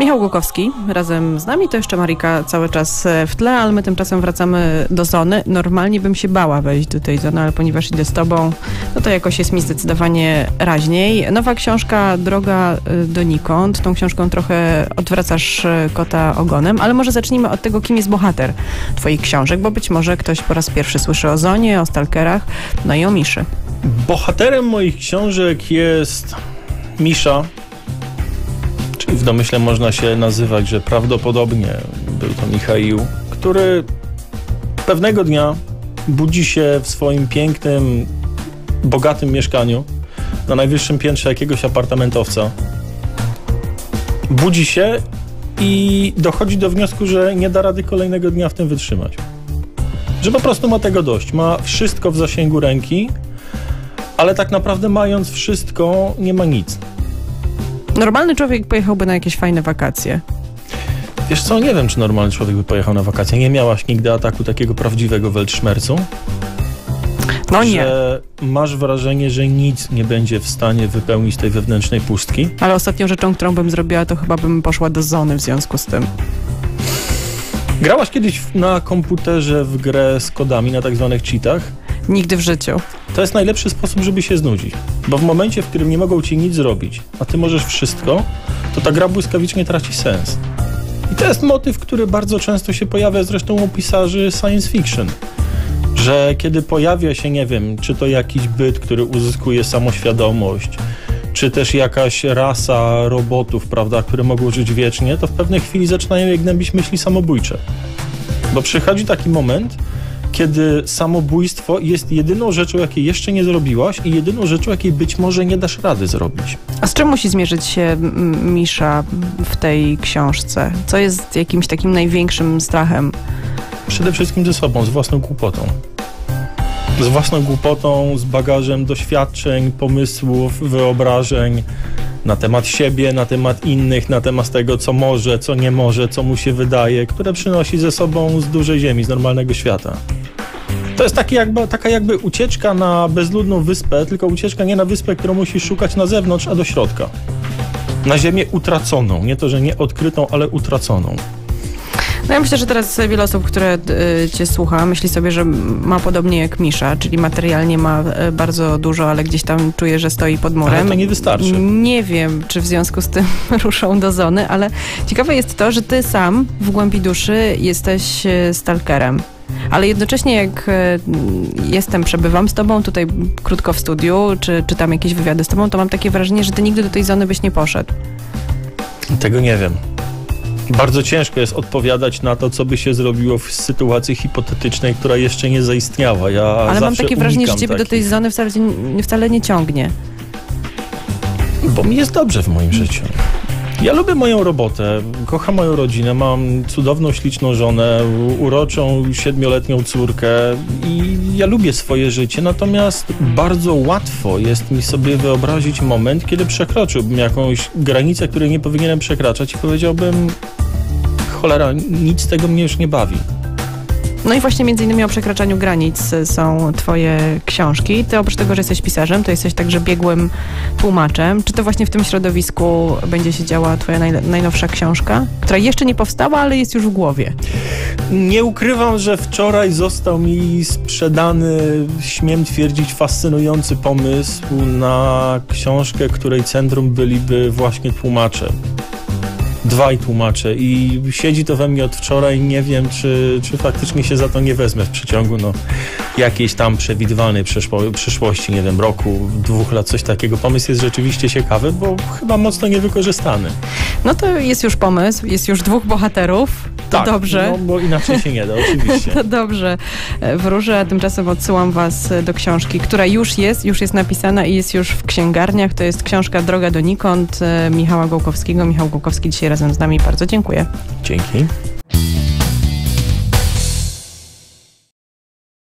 Michał Głukowski razem z nami, to jeszcze Marika cały czas e, w tle, ale my tymczasem wracamy do zony. Normalnie bym się bała wejść do tej zony, ale ponieważ idę z tobą, no to jakoś jest mi zdecydowanie raźniej. Nowa książka Droga e, donikąd. Tą książką trochę odwracasz e, kota ogonem, ale może zacznijmy od tego, kim jest bohater twoich książek, bo być może ktoś po raz pierwszy słyszy o zonie, o stalkerach, no i o Miszy. Bohaterem moich książek jest Misza, czyli w domyśle można się nazywać, że prawdopodobnie był to Michaił, który pewnego dnia budzi się w swoim pięknym, bogatym mieszkaniu na najwyższym piętrze jakiegoś apartamentowca. Budzi się i dochodzi do wniosku, że nie da rady kolejnego dnia w tym wytrzymać. Że po prostu ma tego dość. Ma wszystko w zasięgu ręki, ale tak naprawdę mając wszystko, nie ma nic. Normalny człowiek pojechałby na jakieś fajne wakacje. Wiesz co, nie wiem, czy normalny człowiek by pojechał na wakacje. Nie miałaś nigdy ataku takiego prawdziwego weltszmercu? No nie. Że masz wrażenie, że nic nie będzie w stanie wypełnić tej wewnętrznej pustki? Ale ostatnią rzeczą, którą bym zrobiła, to chyba bym poszła do zony w związku z tym. Grałaś kiedyś na komputerze w grę z kodami na tak zwanych cheatach? Nigdy w życiu. To jest najlepszy sposób, żeby się znudzić. Bo w momencie, w którym nie mogą ci nic zrobić, a ty możesz wszystko, to ta gra błyskawicznie traci sens. I to jest motyw, który bardzo często się pojawia zresztą u pisarzy science fiction. Że kiedy pojawia się, nie wiem, czy to jakiś byt, który uzyskuje samoświadomość, czy też jakaś rasa robotów, prawda, które mogą żyć wiecznie, to w pewnej chwili zaczynają je gnębić myśli samobójcze. Bo przychodzi taki moment, kiedy samobójstwo jest jedyną rzeczą, jakiej jeszcze nie zrobiłaś i jedyną rzeczą, jakiej być może nie dasz rady zrobić. A z czym musi zmierzyć się Misza w tej książce? Co jest jakimś takim największym strachem? Przede wszystkim ze sobą, z własną głupotą. Z własną głupotą, z bagażem doświadczeń, pomysłów, wyobrażeń na temat siebie, na temat innych, na temat tego, co może, co nie może, co mu się wydaje, które przynosi ze sobą z dużej ziemi, z normalnego świata. To jest taki jakby, taka jakby ucieczka na bezludną wyspę, tylko ucieczka nie na wyspę, którą musisz szukać na zewnątrz, a do środka. Na ziemię utraconą. Nie to, że nie odkrytą, ale utraconą. No ja myślę, że teraz wiele osób, które y, cię słucha, myśli sobie, że ma podobnie jak Misza, czyli materialnie ma y, bardzo dużo, ale gdzieś tam czuje, że stoi pod murem. Ale to nie wystarczy. Nie wiem, czy w związku z tym ruszą do zony, ale ciekawe jest to, że ty sam w głębi duszy jesteś y, stalkerem. Ale jednocześnie jak jestem, przebywam z tobą tutaj krótko w studiu, czy czytam jakieś wywiady z tobą, to mam takie wrażenie, że ty nigdy do tej zony byś nie poszedł. Tego nie wiem. Bardzo ciężko jest odpowiadać na to, co by się zrobiło w sytuacji hipotetycznej, która jeszcze nie zaistniała. Ja Ale mam takie wrażenie, że ciebie do tej zony wcale, wcale nie ciągnie. Bo mi jest dobrze w moim życiu. Ja lubię moją robotę, kocham moją rodzinę, mam cudowną, śliczną żonę, uroczą, siedmioletnią córkę i ja lubię swoje życie, natomiast bardzo łatwo jest mi sobie wyobrazić moment, kiedy przekroczyłbym jakąś granicę, której nie powinienem przekraczać i powiedziałbym, cholera, nic z tego mnie już nie bawi. No i właśnie między innymi o przekraczaniu granic są twoje książki. Ty oprócz tego, że jesteś pisarzem, to jesteś także biegłym tłumaczem. Czy to właśnie w tym środowisku będzie się działa twoja najnowsza książka, która jeszcze nie powstała, ale jest już w głowie? Nie ukrywam, że wczoraj został mi sprzedany, śmiem twierdzić, fascynujący pomysł na książkę, której centrum byliby właśnie tłumacze dwaj tłumacze i siedzi to we mnie od wczoraj. Nie wiem, czy, czy faktycznie się za to nie wezmę w przeciągu no, jakiejś tam przewidywanej przyszło, przyszłości, nie wiem, roku, dwóch lat, coś takiego. Pomysł jest rzeczywiście ciekawy, bo chyba mocno niewykorzystany. No to jest już pomysł, jest już dwóch bohaterów. To tak, dobrze. No, bo inaczej się nie da, oczywiście. to dobrze. Wróżę, a tymczasem odsyłam was do książki, która już jest, już jest napisana i jest już w księgarniach. To jest książka Droga donikąd Michała Gołkowskiego. Michał Gołkowski dzisiaj razem z nami. Bardzo dziękuję. Dzięki.